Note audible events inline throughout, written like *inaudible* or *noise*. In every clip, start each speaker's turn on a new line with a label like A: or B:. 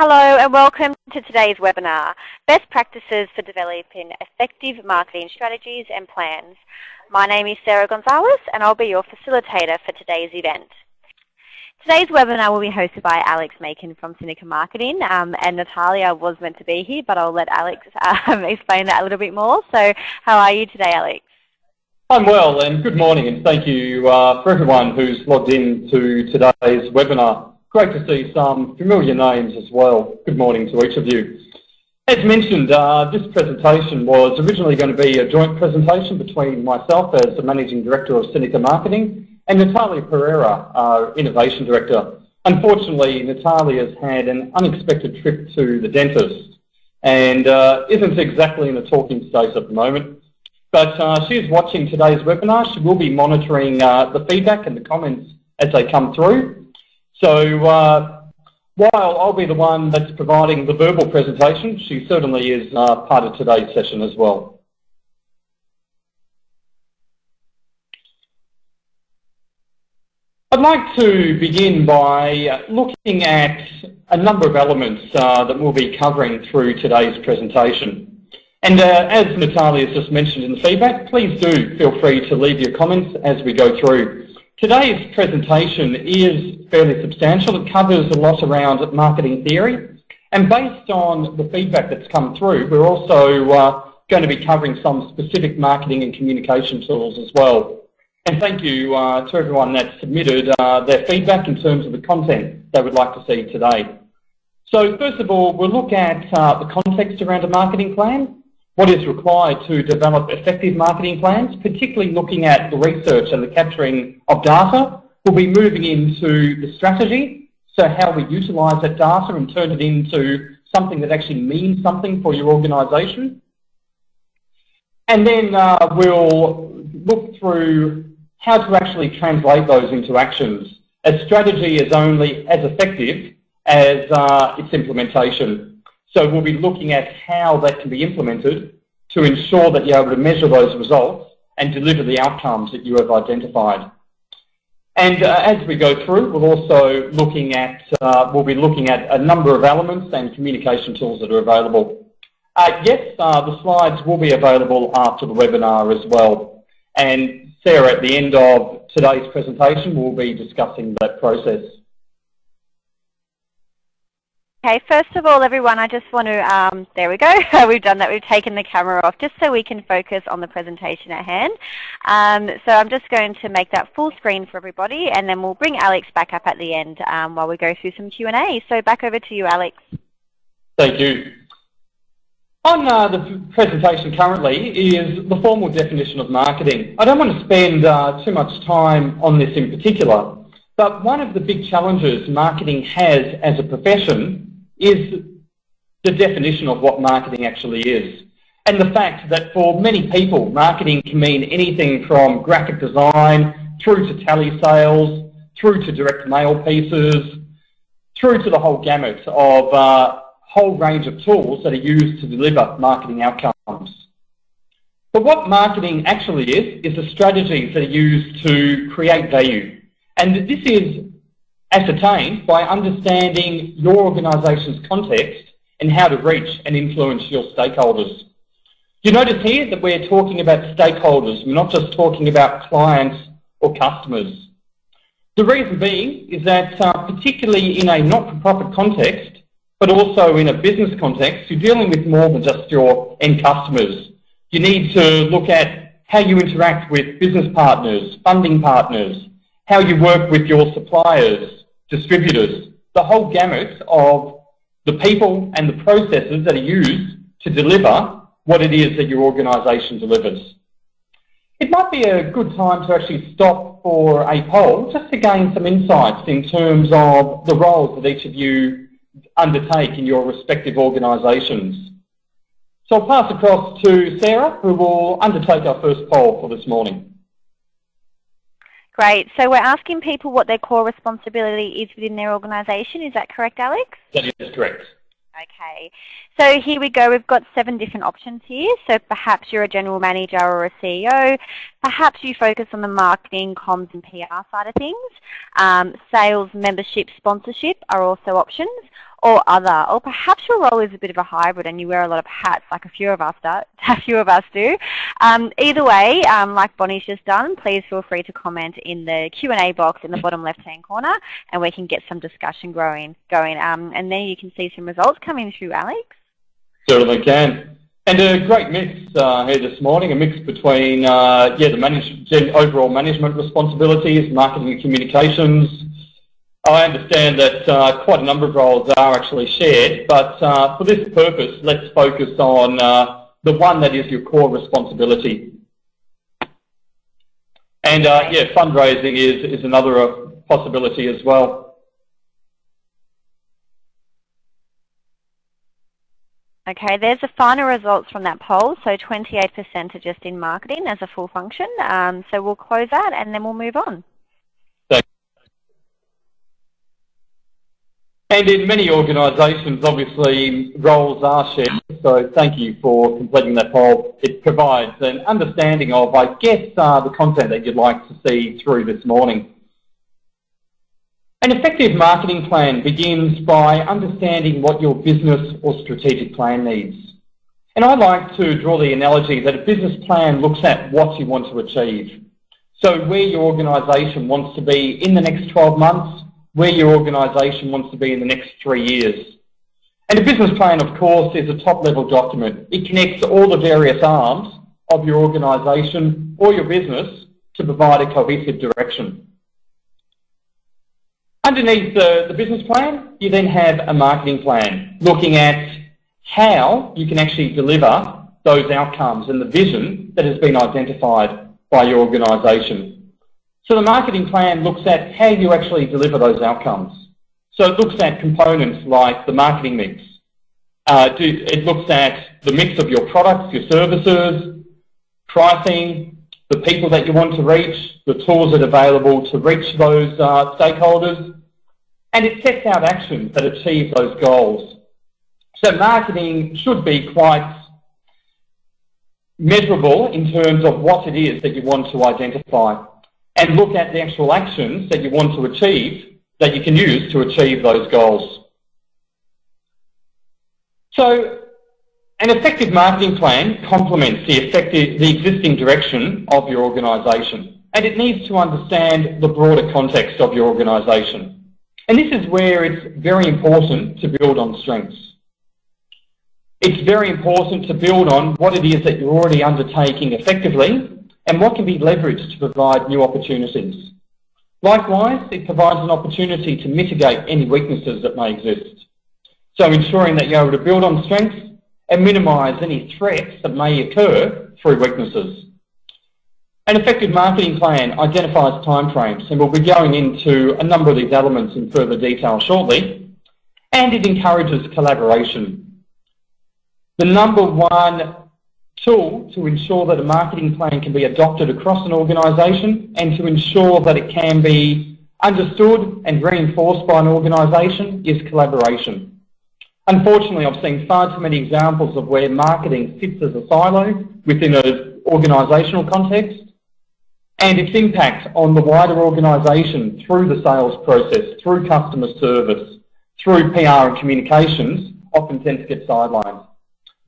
A: Hello and welcome to today's webinar, Best Practices for Developing Effective Marketing Strategies and Plans. My name is Sarah Gonzalez and I'll be your facilitator for today's event. Today's webinar will be hosted by Alex Macon from Seneca Marketing um, and Natalia was meant to be here but I'll let Alex um, *laughs* explain that a little bit more. So how are you today Alex?
B: I'm well and good morning and thank you uh, for everyone who's logged in to today's webinar. Great to see some familiar names as well. Good morning to each of you. As mentioned, uh, this presentation was originally going to be a joint presentation between myself as the Managing Director of Seneca Marketing and Natalia Pereira, our Innovation Director. Unfortunately, Natalia's had an unexpected trip to the dentist and uh, isn't exactly in a talking state at the moment. But uh, she is watching today's webinar. She will be monitoring uh, the feedback and the comments as they come through. So uh, while I'll be the one that's providing the verbal presentation, she certainly is uh, part of today's session as well. I'd like to begin by looking at a number of elements uh, that we'll be covering through today's presentation. And uh, as Natalia has just mentioned in the feedback, please do feel free to leave your comments as we go through. Today's presentation is fairly substantial. It covers a lot around marketing theory. And based on the feedback that's come through, we're also uh, going to be covering some specific marketing and communication tools as well. And thank you uh, to everyone that submitted uh, their feedback in terms of the content they would like to see today. So first of all, we'll look at uh, the context around a marketing plan what is required to develop effective marketing plans, particularly looking at the research and the capturing of data. We'll be moving into the strategy, so how we utilise that data and turn it into something that actually means something for your organisation. And then uh, we'll look through how to actually translate those into actions. A strategy is only as effective as uh, its implementation. So we'll be looking at how that can be implemented to ensure that you're able to measure those results and deliver the outcomes that you have identified. And uh, as we go through, we'll also looking at uh, we'll be looking at a number of elements and communication tools that are available. Uh, yes, uh, the slides will be available after the webinar as well. And Sarah, at the end of today's presentation, we'll be discussing that process.
A: Okay, first of all, everyone, I just want to, um, there we go, *laughs* we've done that, we've taken the camera off just so we can focus on the presentation at hand. Um, so I'm just going to make that full screen for everybody and then we'll bring Alex back up at the end um, while we go through some Q&A. So back over to you, Alex.
B: Thank you. On uh, the presentation currently is the formal definition of marketing. I don't want to spend uh, too much time on this in particular, but one of the big challenges marketing has as a profession is the definition of what marketing actually is. And the fact that for many people, marketing can mean anything from graphic design through to telesales, through to direct mail pieces, through to the whole gamut of uh, whole range of tools that are used to deliver marketing outcomes. But what marketing actually is, is the strategies that are used to create value. And this is ascertained by understanding your organisation's context and how to reach and influence your stakeholders. You notice here that we're talking about stakeholders, we're not just talking about clients or customers. The reason being is that uh, particularly in a not-for-profit context, but also in a business context, you're dealing with more than just your end customers. You need to look at how you interact with business partners, funding partners, how you work with your suppliers, distributors, the whole gamut of the people and the processes that are used to deliver what it is that your organisation delivers. It might be a good time to actually stop for a poll just to gain some insights in terms of the roles that each of you undertake in your respective organisations. So I'll pass across to Sarah who will undertake our first poll for this morning.
A: Great. So we're asking people what their core responsibility is within their organisation. Is that correct, Alex?
B: That is correct.
A: Okay, so here we go. We've got seven different options here. So perhaps you're a general manager or a CEO. Perhaps you focus on the marketing, comms and PR side of things. Um, sales, membership, sponsorship are also options or other, or perhaps your role is a bit of a hybrid and you wear a lot of hats like a few of us do. *laughs* A few of us do. Um, either way, um, like Bonnie's just done, please feel free to comment in the Q&A box in the bottom left-hand corner and we can get some discussion growing, going. Um, and then you can see some results coming through, Alex.
B: Certainly can. And a great mix uh, here this morning, a mix between uh, yeah the manage overall management responsibilities, marketing and communications, I understand that uh, quite a number of roles are actually shared, but uh, for this purpose, let's focus on uh, the one that is your core responsibility. And uh, yeah, fundraising is, is another uh, possibility as well.
A: Okay, there's the final results from that poll. So 28% are just in marketing as a full function. Um, so we'll close that and then we'll move on.
B: And in many organisations, obviously, roles are shared. So thank you for completing that poll. It provides an understanding of, I guess, uh, the content that you'd like to see through this morning. An effective marketing plan begins by understanding what your business or strategic plan needs. And I like to draw the analogy that a business plan looks at what you want to achieve. So where your organisation wants to be in the next 12 months, where your organisation wants to be in the next three years. And a business plan, of course, is a top-level document. It connects all the various arms of your organisation or your business to provide a cohesive direction. Underneath the, the business plan, you then have a marketing plan, looking at how you can actually deliver those outcomes and the vision that has been identified by your organisation. So the marketing plan looks at how you actually deliver those outcomes. So it looks at components like the marketing mix. Uh, it looks at the mix of your products, your services, pricing, the people that you want to reach, the tools that are available to reach those uh, stakeholders, and it sets out actions that achieve those goals. So marketing should be quite measurable in terms of what it is that you want to identify and look at the actual actions that you want to achieve that you can use to achieve those goals. So an effective marketing plan complements the, effective, the existing direction of your organisation and it needs to understand the broader context of your organisation. And this is where it's very important to build on strengths. It's very important to build on what it is that you're already undertaking effectively and what can be leveraged to provide new opportunities. Likewise, it provides an opportunity to mitigate any weaknesses that may exist. So ensuring that you're able to build on strengths and minimise any threats that may occur through weaknesses. An effective marketing plan identifies timeframes and we'll be going into a number of these elements in further detail shortly and it encourages collaboration. The number one tool to ensure that a marketing plan can be adopted across an organisation and to ensure that it can be understood and reinforced by an organisation is collaboration. Unfortunately, I've seen far too many examples of where marketing sits as a silo within an organisational context and its impact on the wider organisation through the sales process, through customer service, through PR and communications often tend to get sidelined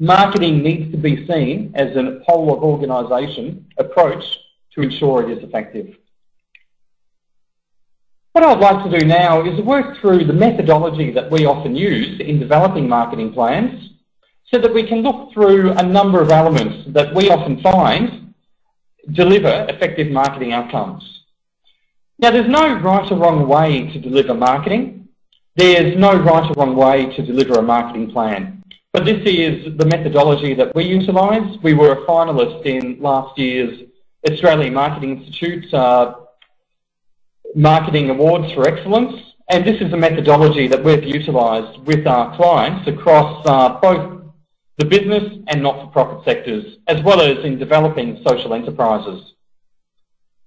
B: marketing needs to be seen as a whole of organisation approach to ensure it is effective. What I'd like to do now is work through the methodology that we often use in developing marketing plans so that we can look through a number of elements that we often find deliver effective marketing outcomes. Now there's no right or wrong way to deliver marketing. There's no right or wrong way to deliver a marketing plan. But this is the methodology that we utilise. We were a finalist in last year's Australian Marketing Institute's uh, Marketing Awards for Excellence. And this is a methodology that we've utilised with our clients across uh, both the business and not-for-profit sectors, as well as in developing social enterprises.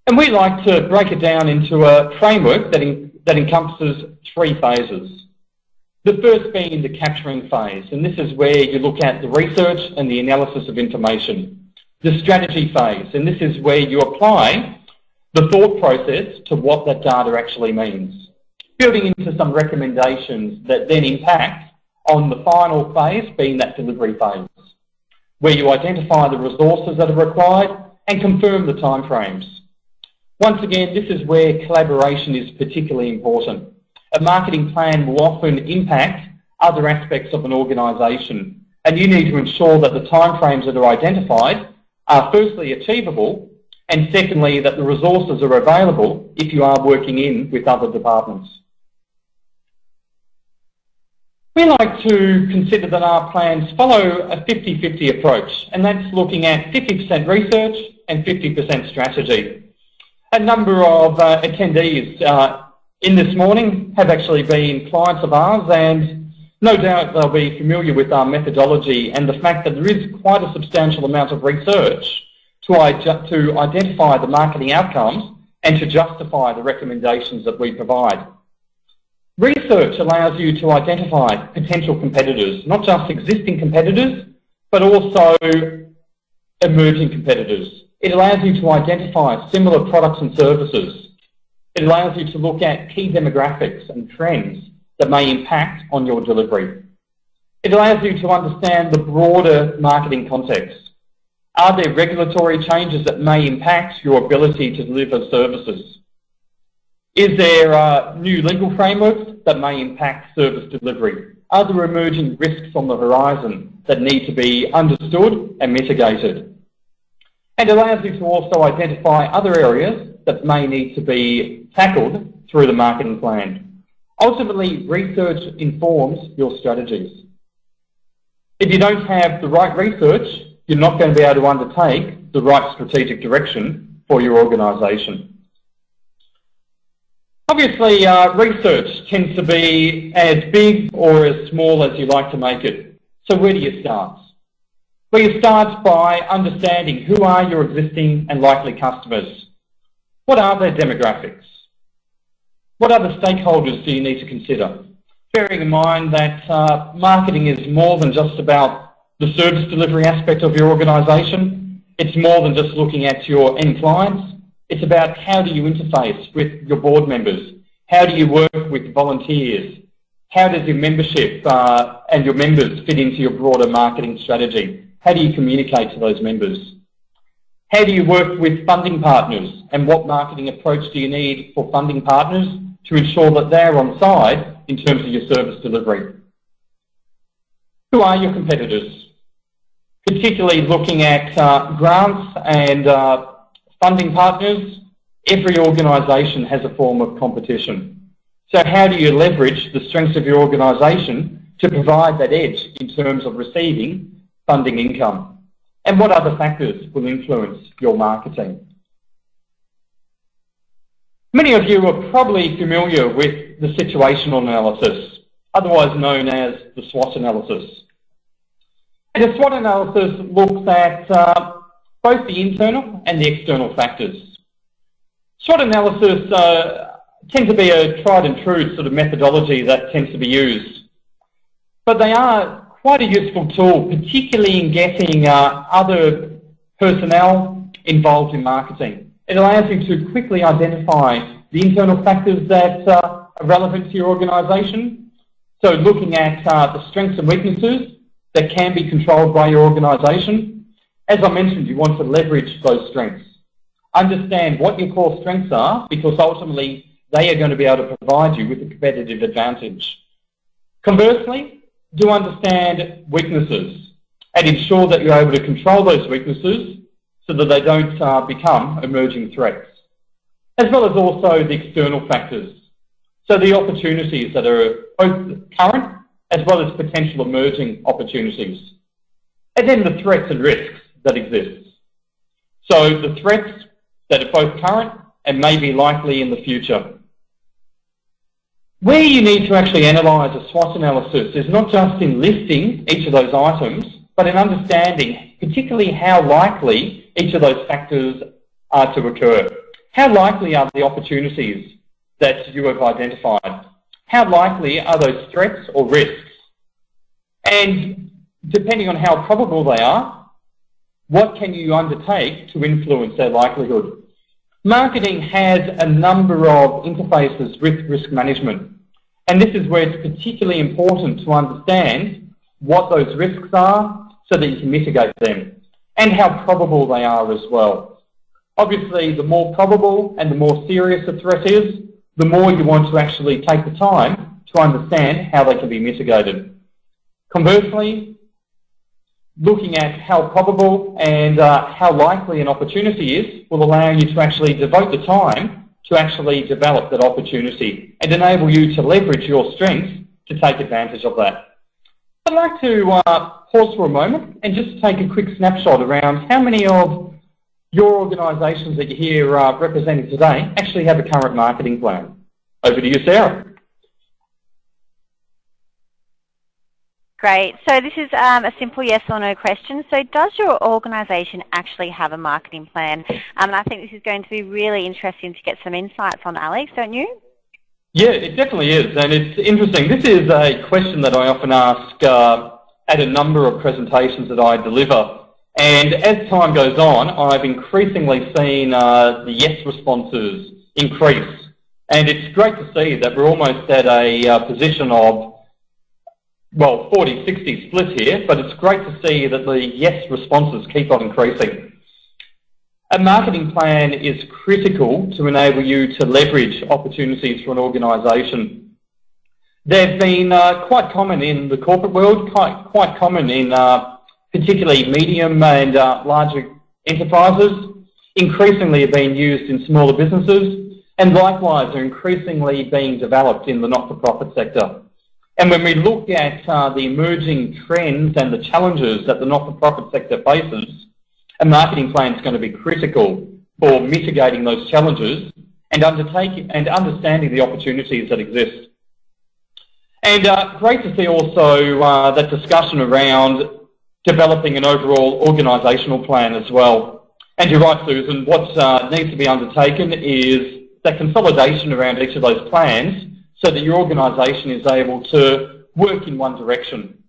B: And we like to break it down into a framework that, that encompasses three phases. The first being the capturing phase, and this is where you look at the research and the analysis of information. The strategy phase, and this is where you apply the thought process to what that data actually means. Building into some recommendations that then impact on the final phase, being that delivery phase, where you identify the resources that are required and confirm the timeframes. Once again, this is where collaboration is particularly important. A marketing plan will often impact other aspects of an organisation, and you need to ensure that the timeframes that are identified are firstly achievable, and secondly that the resources are available if you are working in with other departments. We like to consider that our plans follow a 50-50 approach, and that's looking at 50% research and 50% strategy. A number of uh, attendees uh, in this morning have actually been clients of ours, and no doubt they'll be familiar with our methodology and the fact that there is quite a substantial amount of research to, to identify the marketing outcomes and to justify the recommendations that we provide. Research allows you to identify potential competitors, not just existing competitors, but also emerging competitors. It allows you to identify similar products and services. It allows you to look at key demographics and trends that may impact on your delivery. It allows you to understand the broader marketing context. Are there regulatory changes that may impact your ability to deliver services? Is there new legal frameworks that may impact service delivery? Are there emerging risks on the horizon that need to be understood and mitigated? And allows you to also identify other areas that may need to be tackled through the marketing plan. Ultimately, research informs your strategies. If you don't have the right research, you're not going to be able to undertake the right strategic direction for your organisation. Obviously, uh, research tends to be as big or as small as you like to make it. So where do you start? Well, you start by understanding who are your existing and likely customers. What are their demographics? What other stakeholders do you need to consider? Bearing in mind that uh, marketing is more than just about the service delivery aspect of your organisation. It's more than just looking at your end clients. It's about how do you interface with your board members? How do you work with volunteers? How does your membership uh, and your members fit into your broader marketing strategy? How do you communicate to those members? How do you work with funding partners and what marketing approach do you need for funding partners to ensure that they're on side in terms of your service delivery? Who are your competitors? Particularly looking at uh, grants and uh, funding partners, every organisation has a form of competition. So how do you leverage the strengths of your organisation to provide that edge in terms of receiving funding income? And what other factors will influence your marketing? Many of you are probably familiar with the situational analysis, otherwise known as the SWOT analysis. And the SWOT analysis looks at uh, both the internal and the external factors. SWOT analysis uh, tends to be a tried and true sort of methodology that tends to be used. But they are quite a useful tool, particularly in getting uh, other personnel involved in marketing. It allows you to quickly identify the internal factors that uh, are relevant to your organisation. So looking at uh, the strengths and weaknesses that can be controlled by your organisation, as I mentioned, you want to leverage those strengths. Understand what your core strengths are because ultimately they are going to be able to provide you with a competitive advantage. Conversely, do understand weaknesses and ensure that you're able to control those weaknesses so that they don't uh, become emerging threats, as well as also the external factors. So the opportunities that are both current as well as potential emerging opportunities. And then the threats and risks that exist. So the threats that are both current and may be likely in the future. Where you need to actually analyse a SWOT analysis is not just in listing each of those items, but in understanding particularly how likely each of those factors are to occur. How likely are the opportunities that you have identified? how likely are those threats or risks? And depending on how probable they are, what can you undertake to influence their likelihood? Marketing has a number of interfaces with risk management. And this is where it's particularly important to understand what those risks are so that you can mitigate them and how probable they are as well. Obviously, the more probable and the more serious a threat is, the more you want to actually take the time to understand how they can be mitigated. Conversely, looking at how probable and uh, how likely an opportunity is will allow you to actually devote the time to actually develop that opportunity and enable you to leverage your strengths to take advantage of that. I'd like to uh, pause for a moment and just take a quick snapshot around how many of your organisations that you hear uh, represented today actually have a current marketing plan. Over to you, Sarah.
A: Great. So this is um, a simple yes or no question. So does your organisation actually have a marketing plan? Um, and I think this is going to be really interesting to get some insights on, Alex, don't you?
B: Yeah, it definitely is. And it's interesting. This is a question that I often ask uh, at a number of presentations that I deliver. And as time goes on, I've increasingly seen uh, the yes responses increase. And it's great to see that we're almost at a uh, position of well, 40-60 split here, but it's great to see that the yes responses keep on increasing. A marketing plan is critical to enable you to leverage opportunities for an organisation. They've been uh, quite common in the corporate world, quite, quite common in uh, particularly medium and uh, larger enterprises, increasingly are being used in smaller businesses, and likewise are increasingly being developed in the not-for-profit sector. And when we look at uh, the emerging trends and the challenges that the not-for-profit sector faces, a marketing plan is going to be critical for mitigating those challenges and undertaking and understanding the opportunities that exist. And uh, great to see also uh, that discussion around developing an overall organisational plan as well. And you're right, Susan, what uh, needs to be undertaken is that consolidation around each of those plans so that your organisation is able to work in one direction.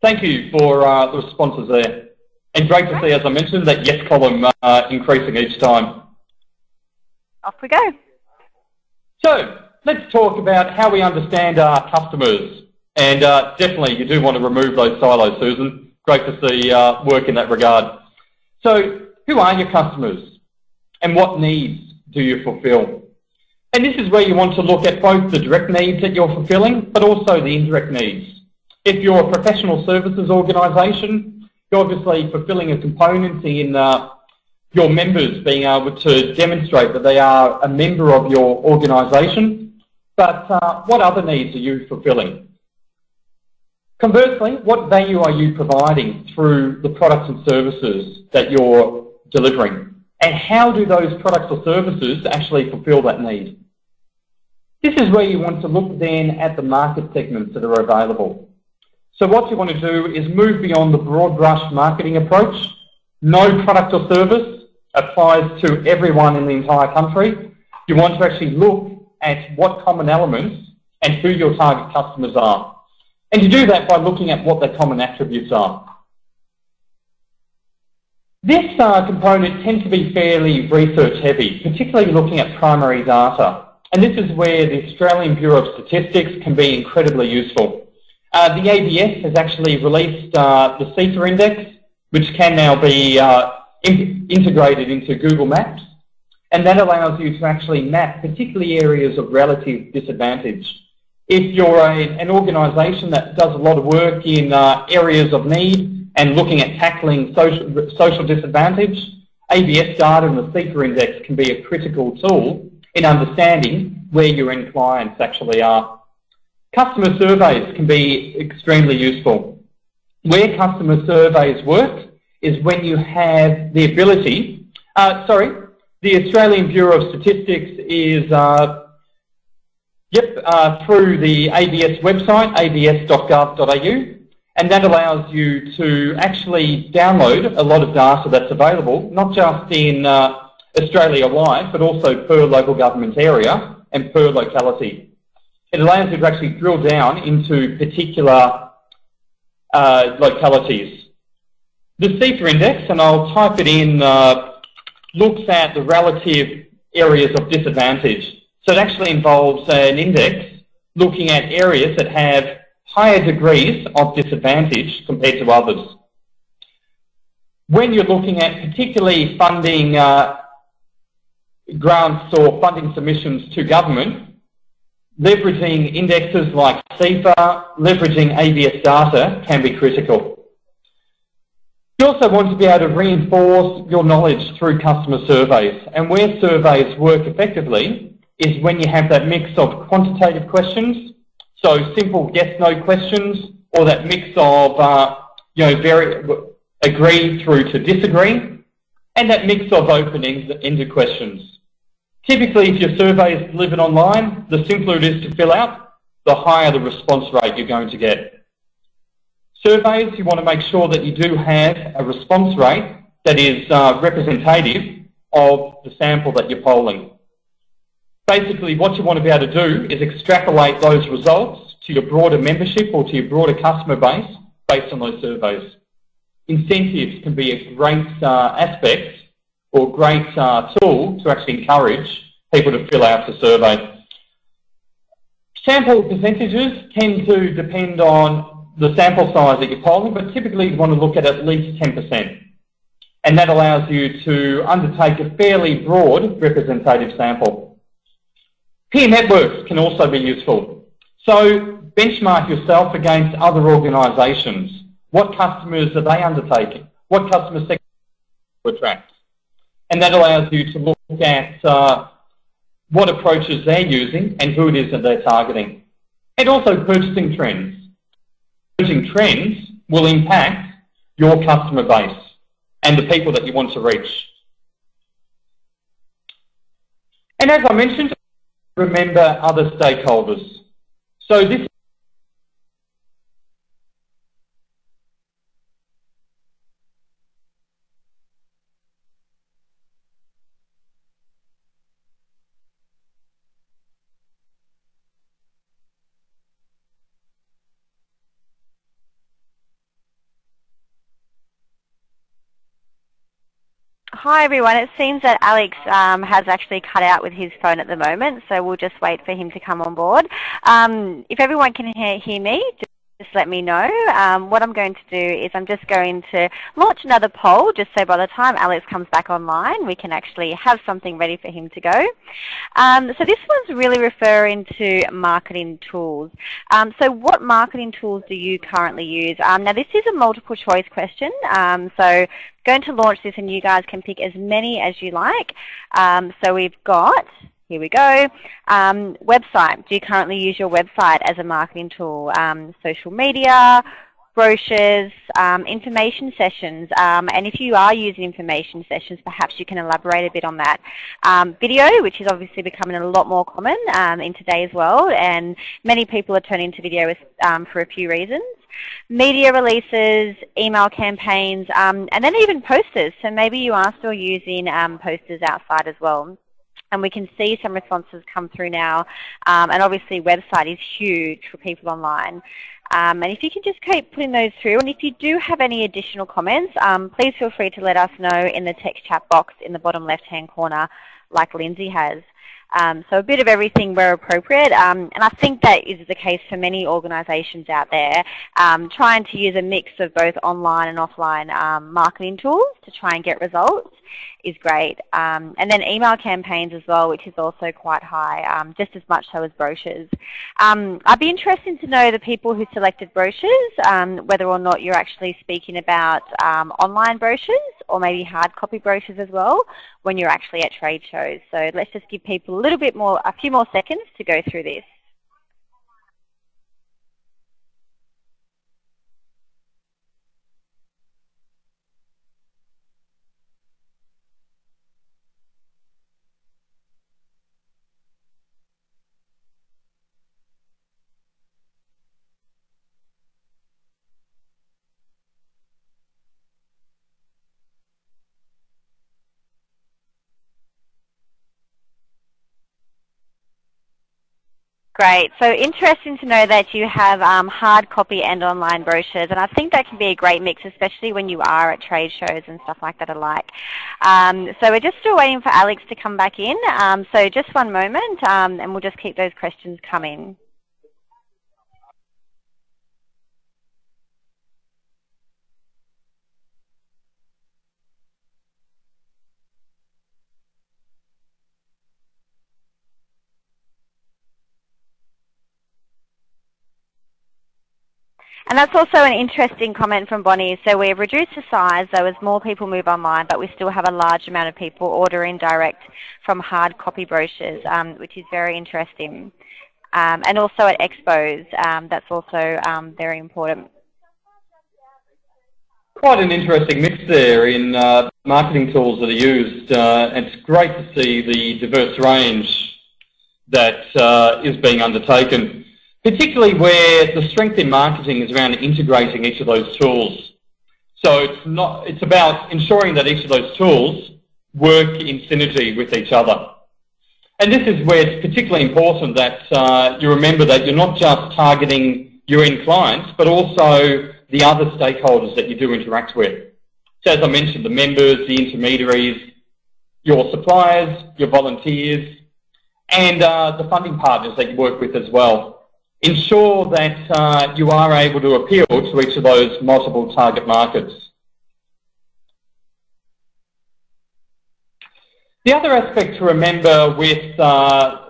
B: Thank you for uh, the responses there. And great to see, as I mentioned, that yes column uh, increasing each time.
A: Off we go.
B: So let's talk about how we understand our customers. And uh, definitely you do want to remove those silos, Susan. Great to see uh, work in that regard. So who are your customers? And what needs do you fulfill? And this is where you want to look at both the direct needs that you're fulfilling, but also the indirect needs. If you're a professional services organisation, you're obviously fulfilling a component in uh, your members being able to demonstrate that they are a member of your organisation. But uh, what other needs are you fulfilling? Conversely, what value are you providing through the products and services that you're delivering? And how do those products or services actually fulfill that need? This is where you want to look then at the market segments that are available. So what you want to do is move beyond the broad brush marketing approach. No product or service applies to everyone in the entire country. You want to actually look at what common elements and who your target customers are. And you do that by looking at what their common attributes are. This uh, component tends to be fairly research heavy, particularly looking at primary data. And this is where the Australian Bureau of Statistics can be incredibly useful. Uh, the ABS has actually released uh, the SEIFA index, which can now be uh, in integrated into Google Maps. And that allows you to actually map particularly areas of relative disadvantage. If you're a, an organisation that does a lot of work in uh, areas of need and looking at tackling social, social disadvantage, ABS data and the SEIFA index can be a critical tool in understanding where your end clients actually are. Customer surveys can be extremely useful. Where customer surveys work is when you have the ability, uh, sorry, the Australian Bureau of Statistics is, uh, yep, uh, through the ABS website, abs.gov.au, and that allows you to actually download a lot of data that's available, not just in uh, Australia-wide, but also per local government area and per locality. it allows you to actually drill down into particular uh, localities. The SEIFA index, and I'll type it in, uh, looks at the relative areas of disadvantage. So it actually involves an index looking at areas that have higher degrees of disadvantage compared to others. When you're looking at particularly funding uh, grants or funding submissions to government, leveraging indexes like SEIFA, leveraging ABS data can be critical. You also want to be able to reinforce your knowledge through customer surveys. And where surveys work effectively is when you have that mix of quantitative questions, so simple yes-no questions, or that mix of uh, you know, very agree through to disagree, and that mix of open-ended questions. Typically, if your survey is delivered online, the simpler it is to fill out, the higher the response rate you're going to get. Surveys, you want to make sure that you do have a response rate that is uh, representative of the sample that you're polling. Basically, what you want to be able to do is extrapolate those results to your broader membership or to your broader customer base based on those surveys. Incentives can be a great uh, aspect or great uh, tool to actually encourage people to fill out the survey. Sample percentages tend to depend on the sample size that you're polling, but typically you want to look at at least 10%. And that allows you to undertake a fairly broad representative sample. Peer networks can also be useful. So benchmark yourself against other organisations. What customers are they undertaking? What customer segments to attract? and that allows you to look at uh, what approaches they're using and who it is that they're targeting. And also purchasing trends. Purchasing trends will impact your customer base and the people that you want to reach. And as I mentioned, remember other stakeholders. So this
A: Hi everyone, it seems that Alex um, has actually cut out with his phone at the moment, so we'll just wait for him to come on board. Um, if everyone can hear, hear me, just let me know. Um, what I'm going to do is I'm just going to launch another poll just so by the time Alex comes back online we can actually have something ready for him to go. Um, so this one's really referring to marketing tools. Um, so what marketing tools do you currently use? Um, now this is a multiple choice question um, so going to launch this and you guys can pick as many as you like. Um, so we've got here we go. Um, website. Do you currently use your website as a marketing tool? Um, social media, brochures, um, information sessions, um, and if you are using information sessions, perhaps you can elaborate a bit on that. Um, video, which is obviously becoming a lot more common um, in today's world, and many people are turning to video um, for a few reasons. Media releases, email campaigns, um, and then even posters. So maybe you are still using posters outside as well and we can see some responses come through now. Um, and obviously website is huge for people online. Um, and if you can just keep putting those through, and if you do have any additional comments, um, please feel free to let us know in the text chat box in the bottom left-hand corner like Lindsay has. Um, so a bit of everything where appropriate. Um, and I think that is the case for many organisations out there, um, trying to use a mix of both online and offline um, marketing tools to try and get results is great. Um, and then email campaigns as well, which is also quite high, um, just as much so as brochures. I'd be interested to know the people who selected brochures, whether or not you're actually speaking about online brochures or maybe hard copy brochures as well when you're actually at trade shows. So let's just give people a little bit more, a few more seconds to go through this. Great. So interesting to know that you have um, hard copy and online brochures, and I think that can be a great mix, especially when you are at trade shows and stuff like that alike. Um, so we're just still waiting for Alex to come back in. Um, so just one moment, um, and we'll just keep those questions coming. And that's also an interesting comment from Bonnie. So we've reduced the size, though as more people move online, but we still have a large amount of people ordering direct from hard copy brochures, um, which is very interesting. Um, and also at expos, um, that's also um, very important.
B: Quite an interesting mix there in uh, marketing tools that are used. Uh, it's great to see the diverse range that uh, is being undertaken particularly where the strength in marketing is around integrating each of those tools. So it's, not, it's about ensuring that each of those tools work in synergy with each other. And this is where it's particularly important that uh, you remember that you're not just targeting your end clients, but also the other stakeholders that you do interact with. So as I mentioned, the members, the intermediaries, your suppliers, your volunteers, and uh, the funding partners that you work with as well ensure that uh, you are able to appeal to each of those multiple target markets. The other aspect to remember with uh,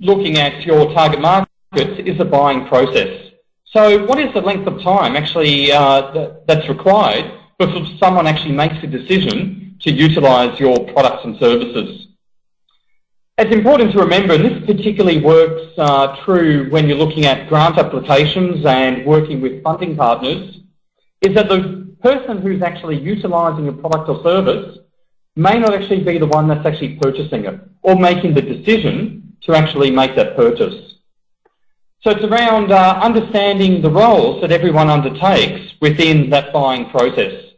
B: looking at your target markets is the buying process. So what is the length of time actually uh, that, that's required before someone actually makes a decision to utilise your products and services? It's important to remember, and this particularly works uh, true when you're looking at grant applications and working with funding partners, is that the person who's actually utilising a product or service may not actually be the one that's actually purchasing it or making the decision to actually make that purchase. So it's around uh, understanding the roles that everyone undertakes within that buying process.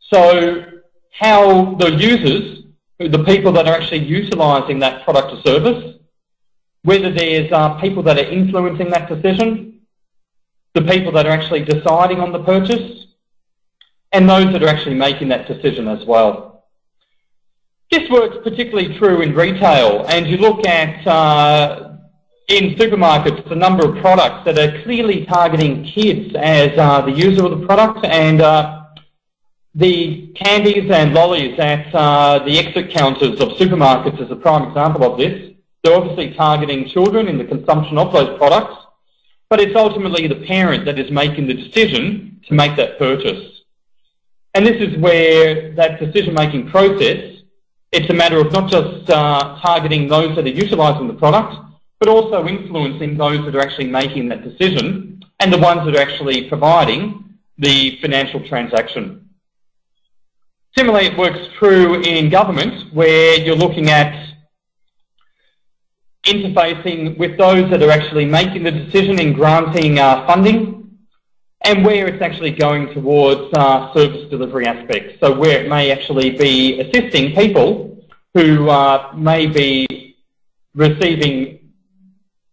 B: So how the users the people that are actually utilising that product or service, whether there's uh, people that are influencing that decision, the people that are actually deciding on the purchase, and those that are actually making that decision as well. This works particularly true in retail, and you look at uh, in supermarkets the number of products that are clearly targeting kids as uh, the user of the product and uh, the candies and lollies at uh, the exit counters of supermarkets is a prime example of this. They're obviously targeting children in the consumption of those products, but it's ultimately the parent that is making the decision to make that purchase. And this is where that decision-making process, it's a matter of not just uh, targeting those that are utilising the product, but also influencing those that are actually making that decision and the ones that are actually providing the financial transaction. Similarly, it works true in government where you're looking at interfacing with those that are actually making the decision in granting uh, funding and where it's actually going towards uh, service delivery aspects. So where it may actually be assisting people who uh, may be receiving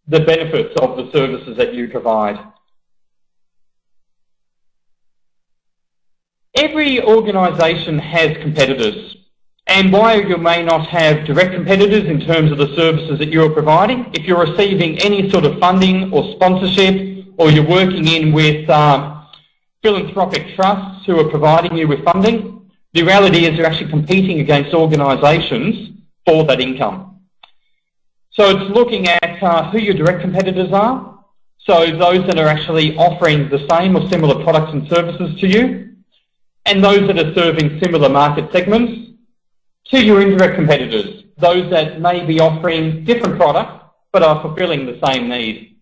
B: the benefits of the services that you provide. Every organisation has competitors. And while you may not have direct competitors in terms of the services that you're providing, if you're receiving any sort of funding or sponsorship, or you're working in with um, philanthropic trusts who are providing you with funding, the reality is you're actually competing against organisations for that income. So it's looking at uh, who your direct competitors are, so those that are actually offering the same or similar products and services to you, and those that are serving similar market segments to your indirect competitors, those that may be offering different products but are fulfilling the same need.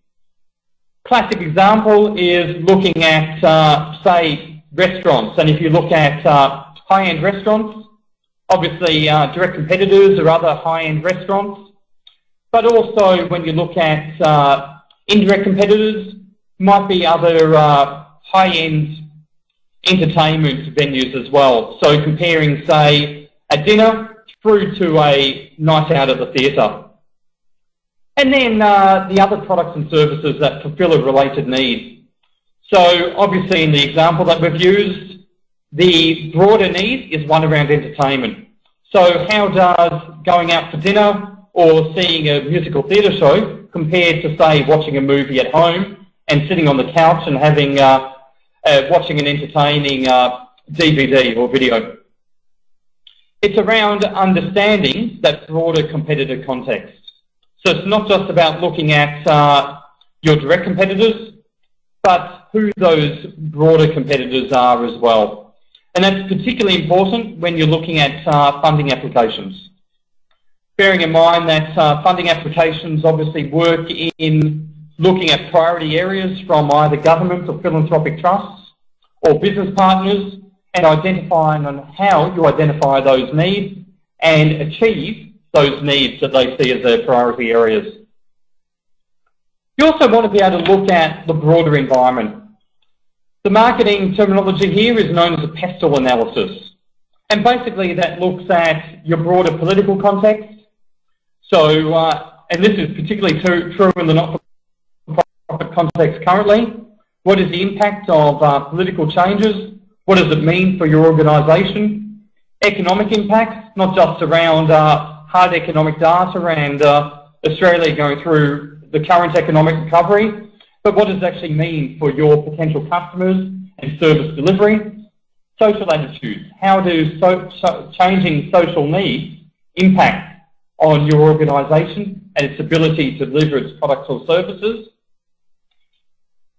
B: Classic example is looking at, uh, say, restaurants. And if you look at uh, high-end restaurants, obviously uh, direct competitors are other high-end restaurants. But also when you look at uh, indirect competitors, might be other uh, high-end entertainment venues as well. So comparing, say, a dinner through to a night out at the theatre. And then uh, the other products and services that fulfill a related need. So obviously in the example that we've used, the broader need is one around entertainment. So how does going out for dinner or seeing a musical theatre show compare to, say, watching a movie at home and sitting on the couch and having uh, uh, watching an entertaining DVD uh, or video? It's around understanding that broader competitor context. So it's not just about looking at uh, your direct competitors, but who those broader competitors are as well. And that's particularly important when you're looking at uh, funding applications. Bearing in mind that uh, funding applications obviously work in looking at priority areas from either government or philanthropic trusts or business partners and identifying on how you identify those needs and achieve those needs that they see as their priority areas. You also want to be able to look at the broader environment. The marketing terminology here is known as a pestle analysis. And basically that looks at your broader political context. So, uh, and this is particularly true, true in the not-for-profit context currently. What is the impact of uh, political changes? What does it mean for your organisation? Economic impacts, not just around uh, hard economic data and uh, Australia going through the current economic recovery, but what does it actually mean for your potential customers and service delivery? Social attitudes. How do so, so changing social needs impact on your organisation and its ability to deliver its products or services?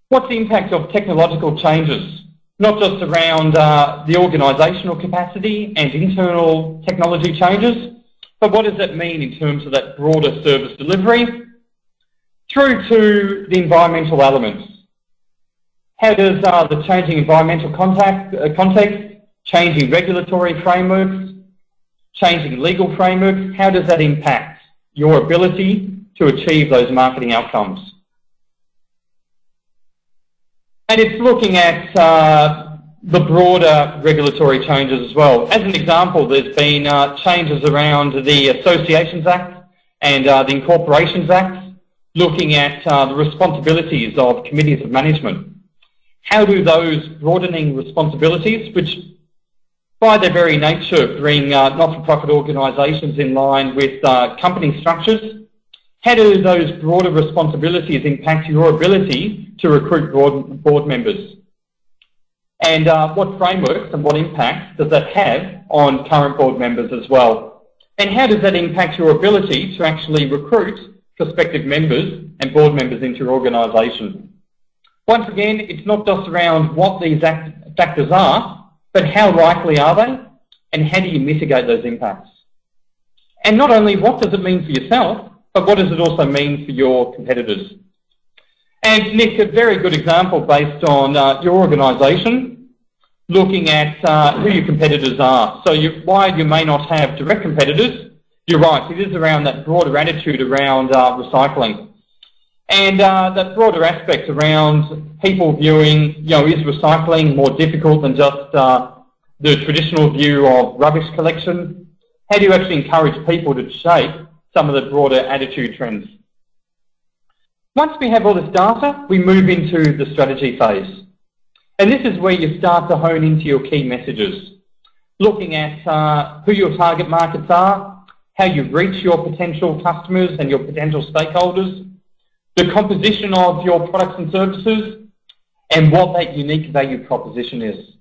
B: What's the impact of technological changes not just around uh, the organisational capacity and internal technology changes, but what does that mean in terms of that broader service delivery through to the environmental elements. How does uh, the changing environmental contact, uh, context, changing regulatory frameworks, changing legal frameworks, how does that impact your ability to achieve those marketing outcomes? And it's looking at uh, the broader regulatory changes as well. As an example, there's been uh, changes around the Associations Act and uh, the Incorporations Act, looking at uh, the responsibilities of committees of management. How do those broadening responsibilities, which by their very nature bring uh, not-for-profit organisations in line with uh, company structures, how do those broader responsibilities impact your ability to recruit board, board members? And uh, what frameworks and what impacts does that have on current board members as well? And how does that impact your ability to actually recruit prospective members and board members into your organisation? Once again, it's not just around what these factors are, but how likely are they and how do you mitigate those impacts? And not only what does it mean for yourself, but what does it also mean for your competitors? And Nick, a very good example based on uh, your organisation, looking at uh, who your competitors are. So you, while you may not have direct competitors, you're right, it is around that broader attitude around uh, recycling. And uh, that broader aspect around people viewing, you know, is recycling more difficult than just uh, the traditional view of rubbish collection? How do you actually encourage people to shape some of the broader attitude trends. Once we have all this data, we move into the strategy phase. And this is where you start to hone into your key messages, looking at uh, who your target markets are, how you reach your potential customers and your potential stakeholders, the composition of your products and services, and what that unique value proposition is.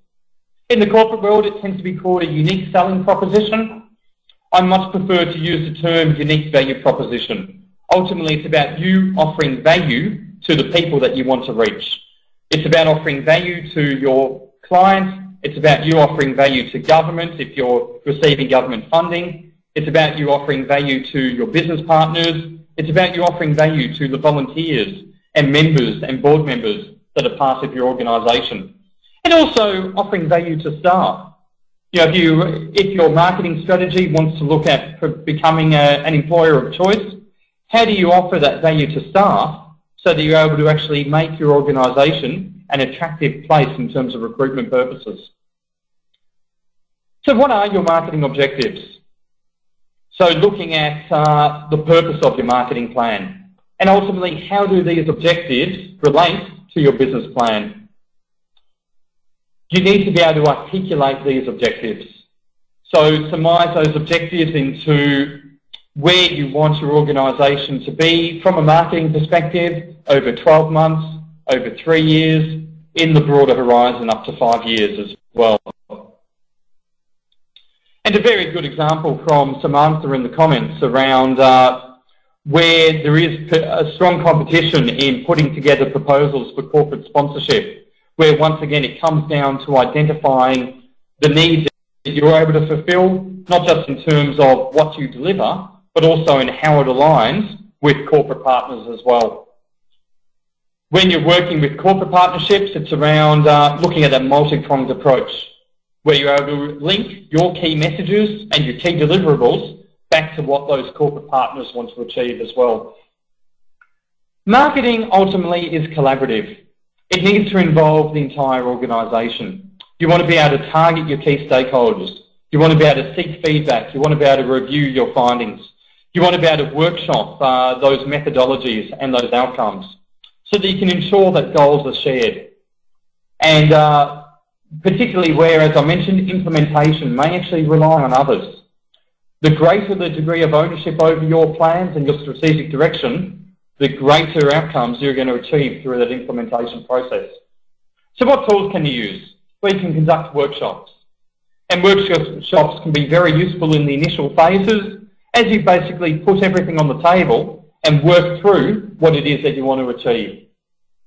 B: In the corporate world, it tends to be called a unique selling proposition, I much prefer to use the term unique value proposition. Ultimately, it's about you offering value to the people that you want to reach. It's about offering value to your clients. It's about you offering value to government if you're receiving government funding. It's about you offering value to your business partners. It's about you offering value to the volunteers and members and board members that are part of your organisation. And also offering value to staff you know, if, you, if your marketing strategy wants to look at becoming a, an employer of choice, how do you offer that value to staff so that you're able to actually make your organisation an attractive place in terms of recruitment purposes? So what are your marketing objectives? So looking at uh, the purpose of your marketing plan. And ultimately, how do these objectives relate to your business plan? You need to be able to articulate these objectives. So surmise those objectives into where you want your organisation to be from a marketing perspective over 12 months, over three years, in the broader horizon up to five years as well. And a very good example from Samantha in the comments around uh, where there is a strong competition in putting together proposals for corporate sponsorship, where once again it comes down to identifying the needs that you're able to fulfill, not just in terms of what you deliver, but also in how it aligns with corporate partners as well. When you're working with corporate partnerships, it's around uh, looking at a multi-pronged approach where you're able to link your key messages and your key deliverables back to what those corporate partners want to achieve as well. Marketing ultimately is collaborative. It needs to involve the entire organisation. You want to be able to target your key stakeholders. You want to be able to seek feedback. You want to be able to review your findings. You want to be able to workshop uh, those methodologies and those outcomes so that you can ensure that goals are shared. And uh, particularly where, as I mentioned, implementation may actually rely on others. The greater the degree of ownership over your plans and your strategic direction, the greater outcomes you're going to achieve through that implementation process. So what tools can you use? Well, you can conduct workshops. And workshops can be very useful in the initial phases as you basically put everything on the table and work through what it is that you want to achieve.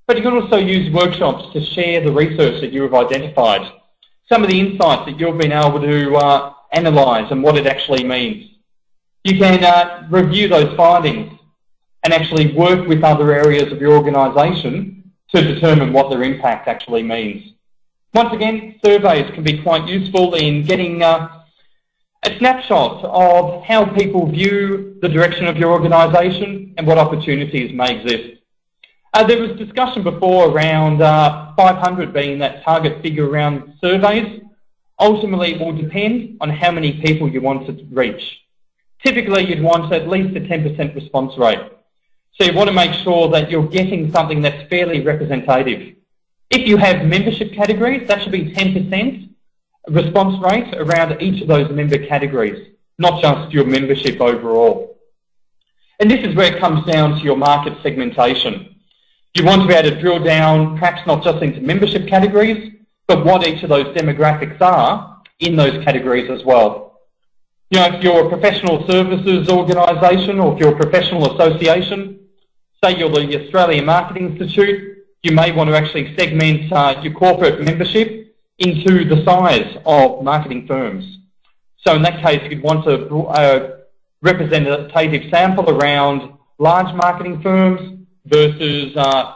B: But you can also use workshops to share the research that you have identified, some of the insights that you've been able to uh, analyse and what it actually means. You can uh, review those findings and actually work with other areas of your organisation to determine what their impact actually means. Once again, surveys can be quite useful in getting uh, a snapshot of how people view the direction of your organisation and what opportunities may exist. Uh, there was discussion before around uh, 500 being that target figure around surveys. Ultimately, it will depend on how many people you want to reach. Typically, you'd want at least a 10% response rate. So you want to make sure that you're getting something that's fairly representative. If you have membership categories, that should be 10% response rate around each of those member categories, not just your membership overall. And this is where it comes down to your market segmentation. You want to be able to drill down perhaps not just into membership categories, but what each of those demographics are in those categories as well. You know, if you're a professional services organisation or if you're a professional association, say you're the Australian Marketing Institute, you may want to actually segment uh, your corporate membership into the size of marketing firms. So in that case, you'd want a, a representative sample around large marketing firms versus uh,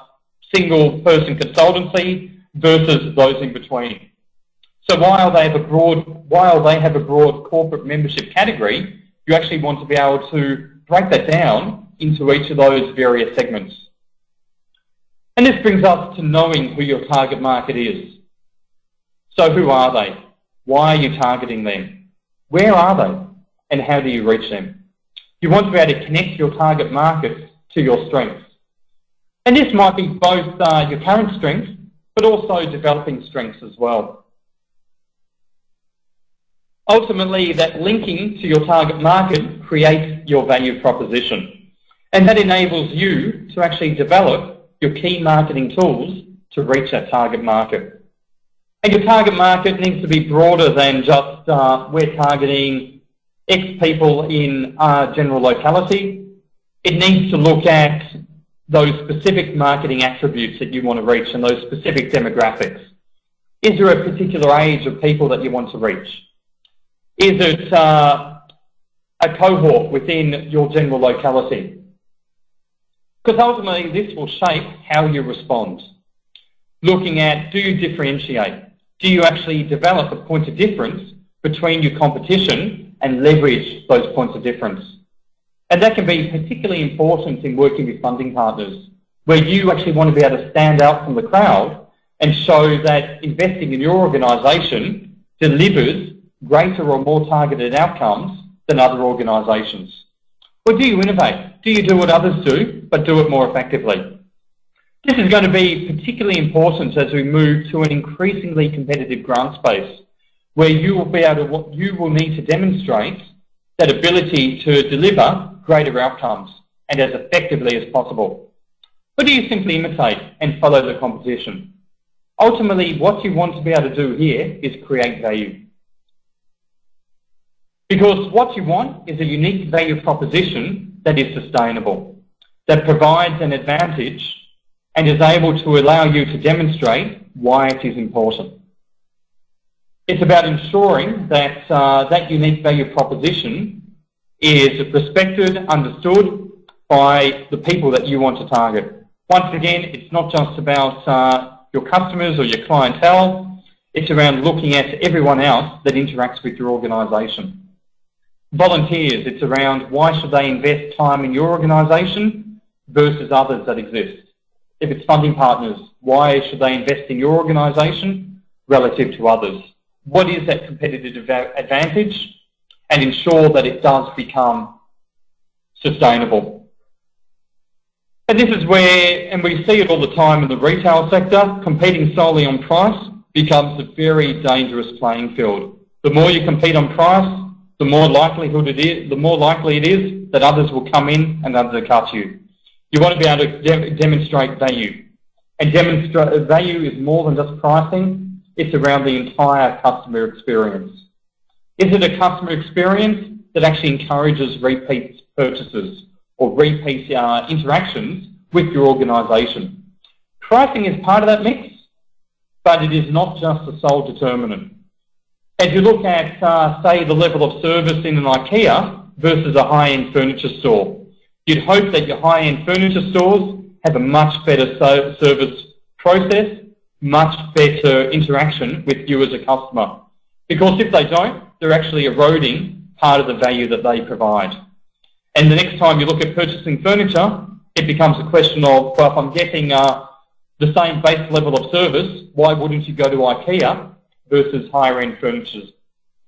B: single person consultancy versus those in between. So while they have a broad, while they have a broad corporate membership category, you actually want to be able to break that down into each of those various segments. And this brings us to knowing who your target market is. So who are they? Why are you targeting them? Where are they? And how do you reach them? You want to be able to connect your target market to your strengths. And this might be both uh, your current strengths, but also developing strengths as well. Ultimately, that linking to your target market creates your value proposition. And that enables you to actually develop your key marketing tools to reach that target market. And your target market needs to be broader than just uh, we're targeting X people in our general locality. It needs to look at those specific marketing attributes that you want to reach and those specific demographics. Is there a particular age of people that you want to reach? Is it uh, a cohort within your general locality? Because ultimately this will shape how you respond. Looking at do you differentiate? do you actually develop a point of difference between your competition and leverage those points of difference? And that can be particularly important in working with funding partners, where you actually want to be able to stand out from the crowd and show that investing in your organisation delivers greater or more targeted outcomes than other organisations. Or do you innovate? Do you do what others do, but do it more effectively? This is going to be particularly important as we move to an increasingly competitive grant space, where you will be able to, you will need to demonstrate that ability to deliver greater outcomes and as effectively as possible. Or do you simply imitate and follow the competition? Ultimately, what you want to be able to do here is create value. Because what you want is a unique value proposition that is sustainable, that provides an advantage and is able to allow you to demonstrate why it is important. It's about ensuring that uh, that unique value proposition is respected, understood by the people that you want to target. Once again, it's not just about uh, your customers or your clientele, it's around looking at everyone else that interacts with your organisation. Volunteers, it's around why should they invest time in your organisation versus others that exist. If it's funding partners, why should they invest in your organisation relative to others? What is that competitive advantage? And ensure that it does become sustainable. And this is where, and we see it all the time in the retail sector, competing solely on price becomes a very dangerous playing field. The more you compete on price, the more likelihood it is, the more likely it is that others will come in and undercut you. You want to be able to de demonstrate value. And demonstrate value is more than just pricing. It's around the entire customer experience. Is it a customer experience that actually encourages repeat purchases or repeat uh, interactions with your organisation? Pricing is part of that mix, but it is not just the sole determinant. As you look at, uh, say, the level of service in an IKEA versus a high-end furniture store, You'd hope that your high-end furniture stores have a much better so service process, much better interaction with you as a customer. Because if they don't, they're actually eroding part of the value that they provide. And the next time you look at purchasing furniture, it becomes a question of, well, if I'm getting uh, the same base level of service, why wouldn't you go to IKEA versus higher-end furniture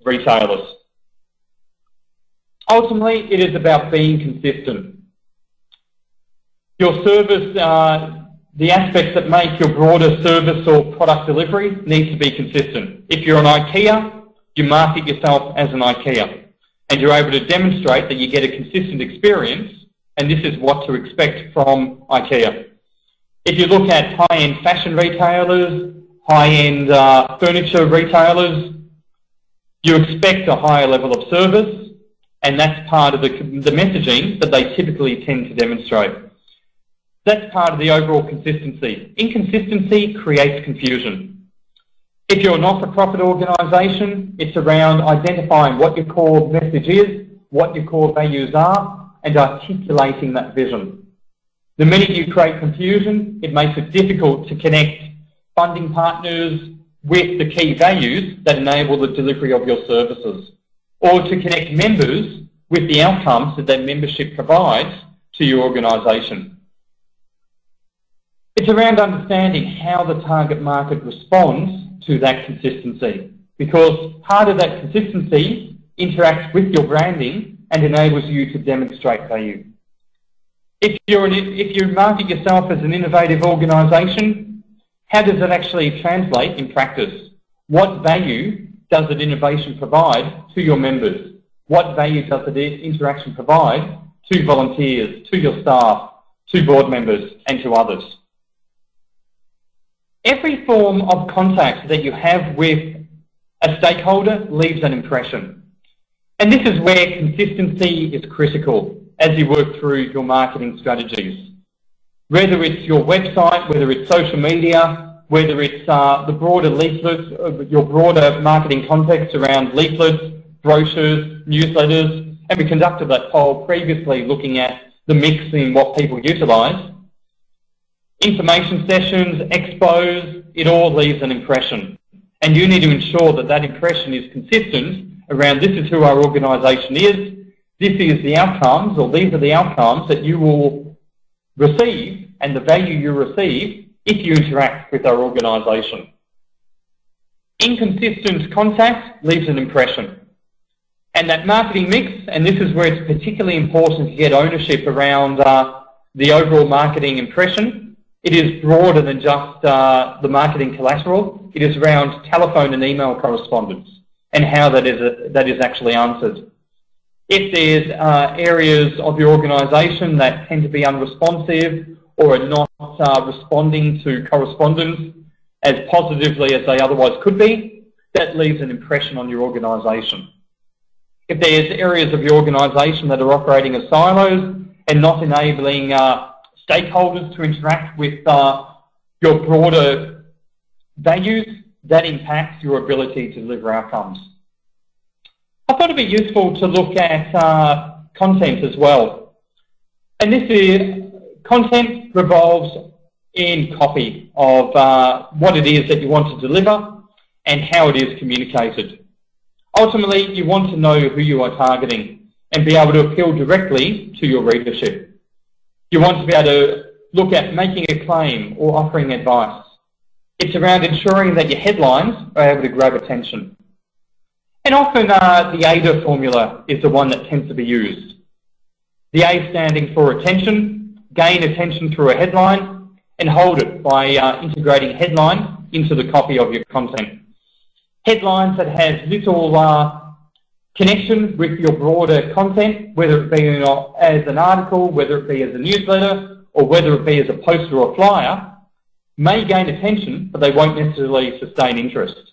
B: retailers? Ultimately, it is about being consistent. Your service, uh, the aspects that make your broader service or product delivery needs to be consistent. If you're an IKEA, you market yourself as an IKEA and you're able to demonstrate that you get a consistent experience and this is what to expect from IKEA. If you look at high-end fashion retailers, high-end uh, furniture retailers, you expect a higher level of service and that's part of the, the messaging that they typically tend to demonstrate. That's part of the overall consistency. Inconsistency creates confusion. If you're a not-for-profit organisation, it's around identifying what your core message is, what your core values are, and articulating that vision. The minute you create confusion, it makes it difficult to connect funding partners with the key values that enable the delivery of your services, or to connect members with the outcomes that their membership provides to your organisation. It's around understanding how the target market responds to that consistency because part of that consistency interacts with your branding and enables you to demonstrate value. If, you're an, if you market yourself as an innovative organisation, how does that actually translate in practice? What value does that innovation provide to your members? What value does that interaction provide to volunteers, to your staff, to board members and to others? Every form of contact that you have with a stakeholder leaves an impression. And this is where consistency is critical as you work through your marketing strategies. Whether it's your website, whether it's social media, whether it's uh, the broader leaflets, uh, your broader marketing context around leaflets, brochures, newsletters, and we conducted that poll previously looking at the mix in what people utilise information sessions, expos, it all leaves an impression. And you need to ensure that that impression is consistent around this is who our organisation is, this is the outcomes, or these are the outcomes that you will receive and the value you receive if you interact with our organisation. Inconsistent contact leaves an impression. And that marketing mix, and this is where it's particularly important to get ownership around uh, the overall marketing impression. It is broader than just uh, the marketing collateral. It is around telephone and email correspondence and how that is, a, that is actually answered. If there's uh, areas of your organisation that tend to be unresponsive or are not uh, responding to correspondence as positively as they otherwise could be, that leaves an impression on your organisation. If there's areas of your organisation that are operating as silos and not enabling uh, stakeholders to interact with uh, your broader values, that impacts your ability to deliver outcomes. I thought it'd be useful to look at uh, content as well. And this is, content revolves in copy of uh, what it is that you want to deliver and how it is communicated. Ultimately, you want to know who you are targeting and be able to appeal directly to your readership. You want to be able to look at making a claim or offering advice. It's around ensuring that your headlines are able to grab attention. And often uh, the AIDA formula is the one that tends to be used. The A standing for attention, gain attention through a headline, and hold it by uh, integrating headline into the copy of your content. Headlines that have little uh, connection with your broader content, whether it be as an article, whether it be as a newsletter, or whether it be as a poster or flyer, may gain attention, but they won't necessarily sustain interest.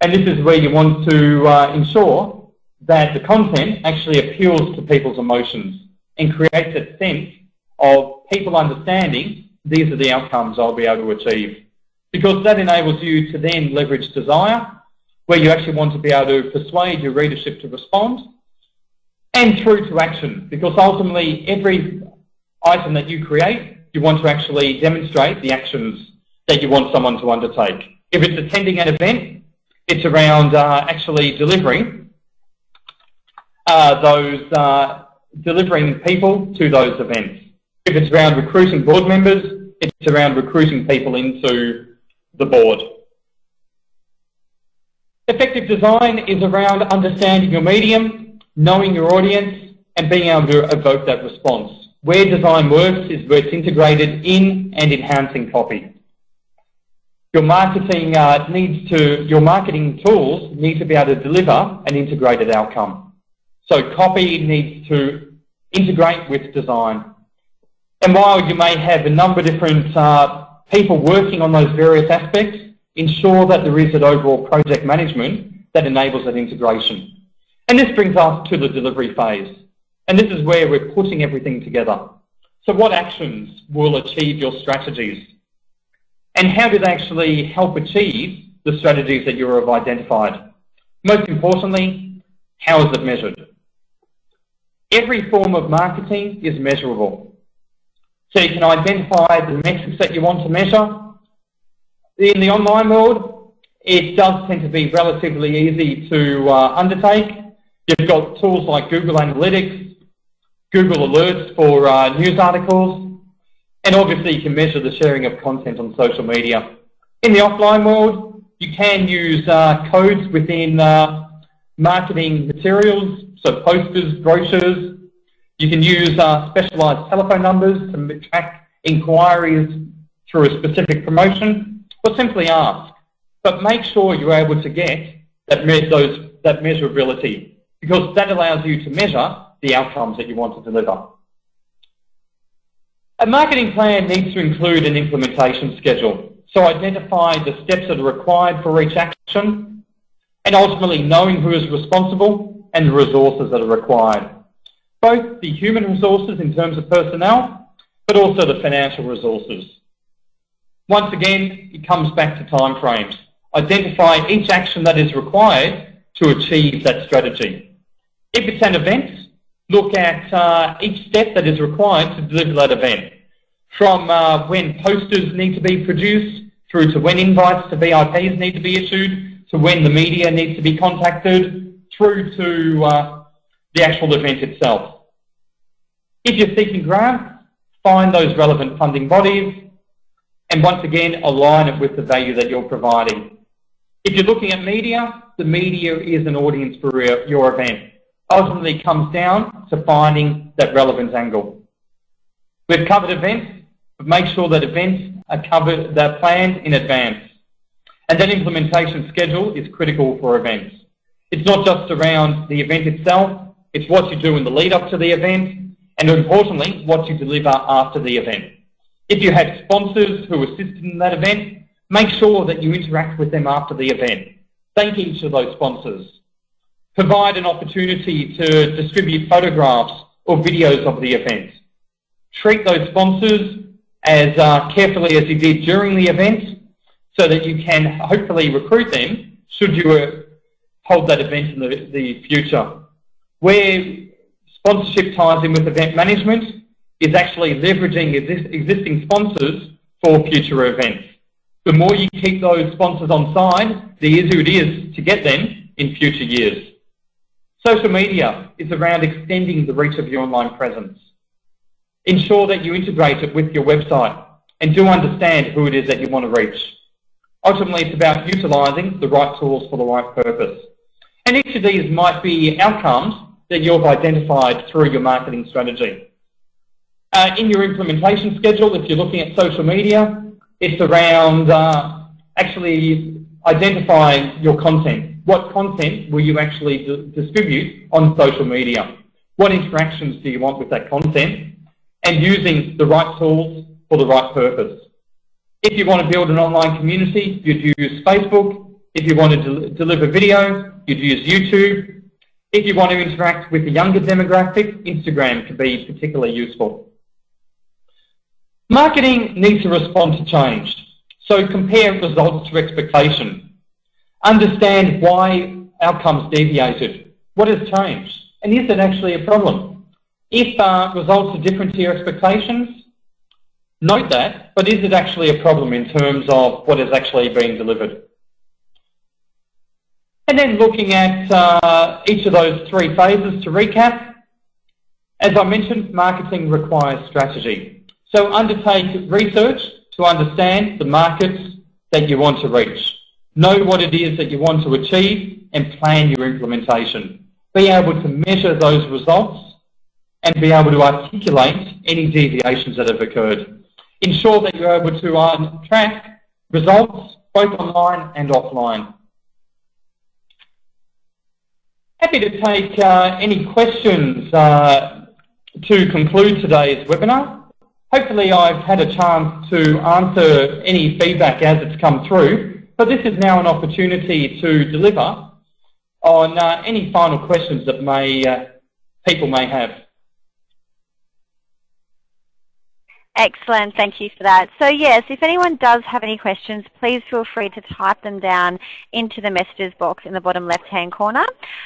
B: And this is where you want to uh, ensure that the content actually appeals to people's emotions and creates a sense of people understanding these are the outcomes I'll be able to achieve. Because that enables you to then leverage desire, where you actually want to be able to persuade your readership to respond, and through to action, because ultimately every item that you create, you want to actually demonstrate the actions that you want someone to undertake. If it's attending an event, it's around uh, actually delivering uh, those, uh, delivering people to those events. If it's around recruiting board members, it's around recruiting people into the board. Effective design is around understanding your medium, knowing your audience, and being able to evoke that response. Where design works is where it's integrated in and enhancing copy. Your marketing uh, needs to, your marketing tools need to be able to deliver an integrated outcome. So copy needs to integrate with design. And while you may have a number of different uh, people working on those various aspects, ensure that there is an overall project management that enables that integration. And this brings us to the delivery phase. And this is where we're putting everything together. So what actions will achieve your strategies? and how do they actually help achieve the strategies that you have identified? Most importantly, how is it measured? Every form of marketing is measurable. So you can identify the metrics that you want to measure. In the online world, it does tend to be relatively easy to uh, undertake. You've got tools like Google Analytics, Google Alerts for uh, news articles, and obviously you can measure the sharing of content on social media. In the offline world, you can use uh, codes within uh, marketing materials, so posters, brochures. You can use uh, specialised telephone numbers to track inquiries through a specific promotion, or simply ask. But make sure you're able to get that, me those, that measurability, because that allows you to measure the outcomes that you want to deliver. A marketing plan needs to include an implementation schedule. So identify the steps that are required for each action and ultimately knowing who is responsible and the resources that are required. Both the human resources in terms of personnel, but also the financial resources. Once again, it comes back to timeframes. Identify each action that is required to achieve that strategy. If it's an event, look at uh, each step that is required to deliver that event. From uh, when posters need to be produced, through to when invites to VIPs need to be issued, to when the media needs to be contacted, through to uh, the actual event itself. If you're seeking grants, find those relevant funding bodies, and once again, align it with the value that you're providing. If you're looking at media, the media is an audience for your event. ultimately it comes down to finding that relevant angle. We've covered events, but make sure that events are covered, they're planned in advance. And that implementation schedule is critical for events. It's not just around the event itself, it's what you do in the lead up to the event, and importantly, what you deliver after the event. If you have sponsors who assisted in that event, make sure that you interact with them after the event. Thank each of those sponsors. Provide an opportunity to distribute photographs or videos of the event. Treat those sponsors as uh, carefully as you did during the event so that you can hopefully recruit them should you uh, hold that event in the, the future. Where sponsorship ties in with event management is actually leveraging existing sponsors for future events. The more you keep those sponsors on side, the easier it is to get them in future years. Social media is around extending the reach of your online presence. Ensure that you integrate it with your website and do understand who it is that you want to reach. Ultimately, it's about utilising the right tools for the right purpose. And each of these might be outcomes that you've identified through your marketing strategy. Uh, in your implementation schedule, if you're looking at social media, it's around uh, actually identifying your content. What content will you actually distribute on social media? What interactions do you want with that content? And using the right tools for the right purpose. If you want to build an online community, you'd use Facebook. If you want to de deliver video, you'd use YouTube. If you want to interact with a younger demographic, Instagram can be particularly useful. Marketing needs to respond to change. So compare results to expectation. Understand why outcomes deviated. What has changed? And is it actually a problem? If uh, results are different to your expectations, note that, but is it actually a problem in terms of what is actually being delivered? And then looking at uh, each of those three phases to recap, as I mentioned, marketing requires strategy. So undertake research to understand the markets that you want to reach. Know what it is that you want to achieve and plan your implementation. Be able to measure those results and be able to articulate any deviations that have occurred. Ensure that you're able to uh, track results both online and offline. Happy to take uh, any questions uh, to conclude today's webinar. Hopefully I've had a chance to answer any feedback as it's come through, but this is now an opportunity to deliver on uh, any final questions that may uh, people may have.
A: Excellent, thank you for that. So yes, if anyone does have any questions, please feel free to type them down into the messages box in the bottom left-hand corner.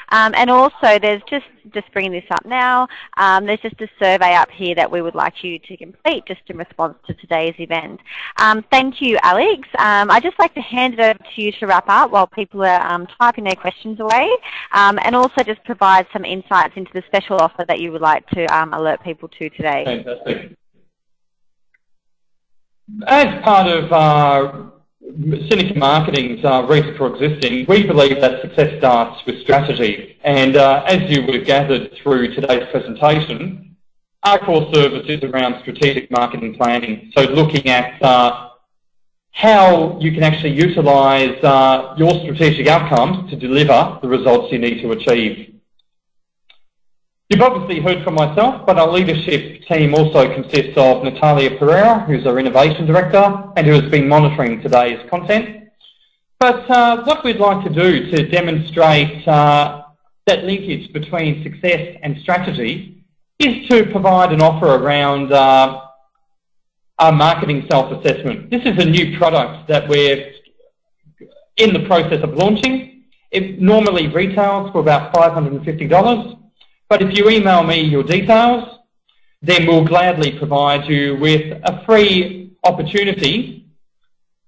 A: Um, and also, there's just, just bringing this up now, um, there's just a survey up here that we would like you to complete just in response to today's event. Um, thank you, Alex. Um, I'd just like to hand it over to you to wrap up while people are um, typing their questions away, um, and also just provide some insights into the special offer that you would like to alert people to today.
B: Fantastic. As part of uh, Syndicate Marketing's uh, reason for existing, we believe that success starts with strategy. And uh, as you would have gathered through today's presentation, our core service is around strategic marketing planning. So looking at uh, how you can actually utilise uh, your strategic outcomes to deliver the results you need to achieve. You've obviously heard from myself, but our leadership team also consists of Natalia Pereira, who's our Innovation Director, and who has been monitoring today's content. But uh, what we'd like to do to demonstrate uh, that linkage between success and strategy is to provide an offer around uh, our marketing self-assessment. This is a new product that we're in the process of launching. It normally retails for about $550. But if you email me your details, then we'll gladly provide you with a free opportunity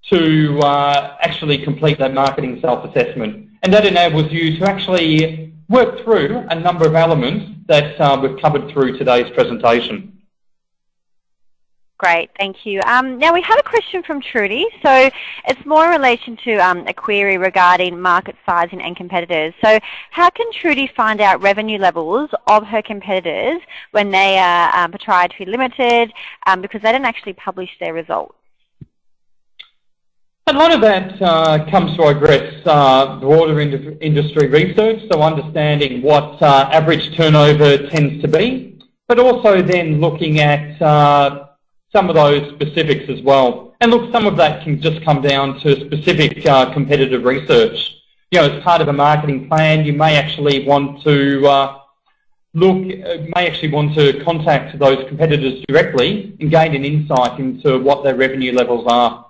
B: to uh, actually complete that marketing self-assessment. And that enables you to actually work through a number of elements that uh, we've covered through today's presentation.
A: Great. Thank you. Um, now we have a question from Trudy. So it's more in relation to um, a query regarding market sizing and competitors. So how can Trudy find out revenue levels of her competitors when they are um, proprietary limited um, because they don't actually publish their results?
B: A lot of that uh, comes to, I guess, uh, broader ind industry research, so understanding what uh, average turnover tends to be, but also then looking at uh, some of those specifics as well. And look, some of that can just come down to specific uh, competitive research. You know, as part of a marketing plan, you may actually want to uh, look, may actually want to contact those competitors directly and gain an insight into what their revenue levels are.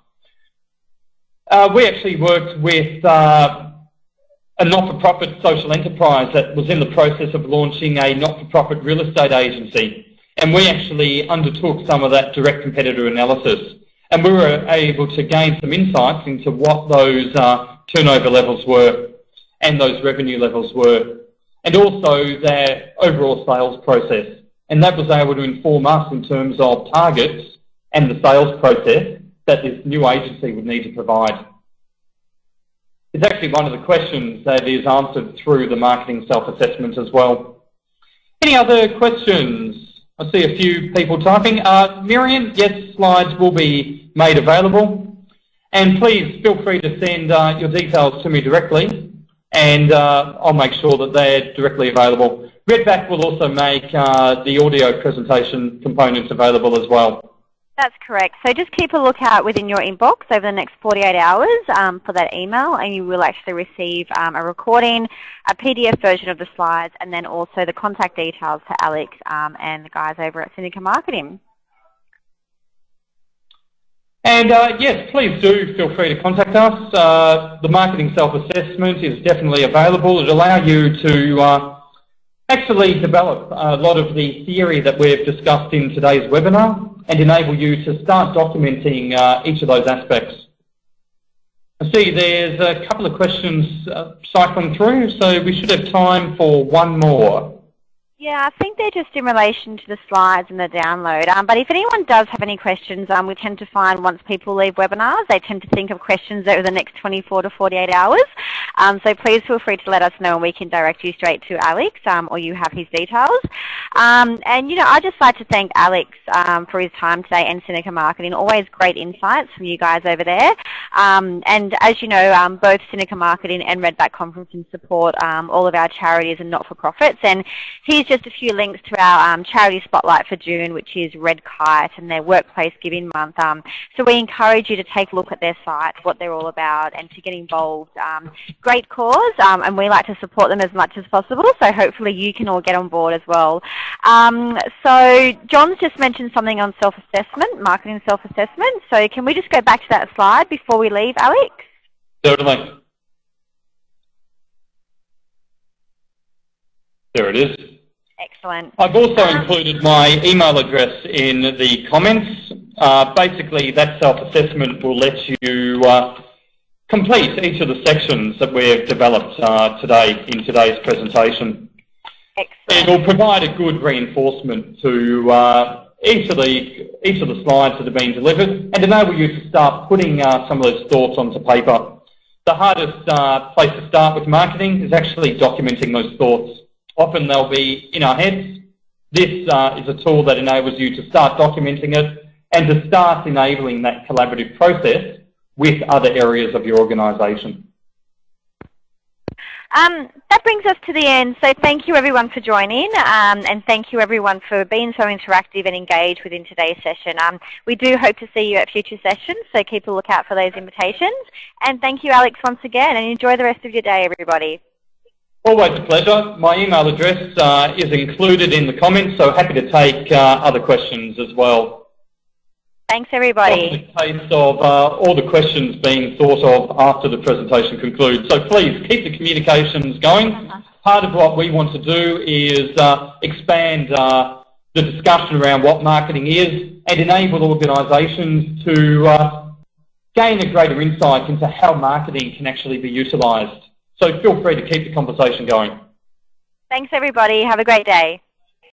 B: Uh, we actually worked with uh, a not-for-profit social enterprise that was in the process of launching a not-for-profit real estate agency. And we actually undertook some of that direct competitor analysis. And we were able to gain some insights into what those uh, turnover levels were and those revenue levels were, and also their overall sales process. And that was able to inform us in terms of targets and the sales process that this new agency would need to provide. It's actually one of the questions that is answered through the marketing self-assessment as well. Any other questions? I see a few people typing. Uh, Miriam, yes, slides will be made available. And please feel free to send uh, your details to me directly and uh, I'll make sure that they're directly available. Redback will also make uh, the audio presentation components available as well.
A: That's correct. So just keep a lookout within your inbox over the next 48 hours um, for that email and you will actually receive um, a recording, a PDF version of the slides and then also the contact details for Alex um, and the guys over at Syndicate Marketing.
B: And uh, yes, please do feel free to contact us. Uh, the marketing self-assessment is definitely available. It allows you to uh, actually develop a lot of the theory that we've discussed in today's webinar and enable you to start documenting uh, each of those aspects. I see there's a couple of questions uh, cycling through, so we should have time for one more.
A: Yeah, I think they're just in relation to the slides and the download. Um, but if anyone does have any questions, um, we tend to find once people leave webinars, they tend to think of questions over the next 24 to 48 hours. Um, so please feel free to let us know and we can direct you straight to Alex um, or you have his details. Um, and, you know, I'd just like to thank Alex um, for his time today and Syndicate Marketing. Always great insights from you guys over there. and as you know, both Syndicate Marketing and Redback Conferencing support all of our charities and not-for-profits. And he's just a few links to our um, charity spotlight for June, which is Red Kite and their Workplace Giving Month. Um, so we encourage you to take a look at their site, what they're all about, and to get involved. Um, great cause, um, and we like to support them as much as possible. So hopefully you can all get on board as well. Um, so John's just mentioned something on self-assessment, marketing self-assessment. So can we just go back to that slide before we leave, Alex?
B: Certainly. There it is.
A: Excellent.
B: I've also included my email address in the comments. Uh, basically, that self-assessment will let you uh, complete each of the sections that we've developed uh, today in today's presentation.
A: Excellent.
B: It will provide a good reinforcement to uh, each of the each of the slides that have been delivered and enable you to start putting uh, some of those thoughts onto paper. The hardest uh, place to start with marketing is actually documenting those thoughts often they'll be in our heads. This uh, is a tool that enables you to start documenting it and to start enabling that collaborative process with other areas of your organisation.
A: Um, that brings us to the end. So thank you everyone for joining um, and thank you everyone for being so interactive and engaged within today's session. Um, we do hope to see you at future sessions, so keep a lookout for those invitations. And thank you Alex once again and enjoy the rest of your day everybody.
B: Always a pleasure. My email address uh, is included in the comments, so happy to take uh, other questions as well.
A: Thanks, everybody.
B: In the case of uh, all the questions being thought of after the presentation concludes. So please keep the communications going. -huh. Part of what we want to do is uh, expand uh, the discussion around what marketing is and enable organisations to uh, gain a greater insight into how marketing can actually be utilised. So feel free to keep the conversation going.
A: Thanks everybody. Have a great day.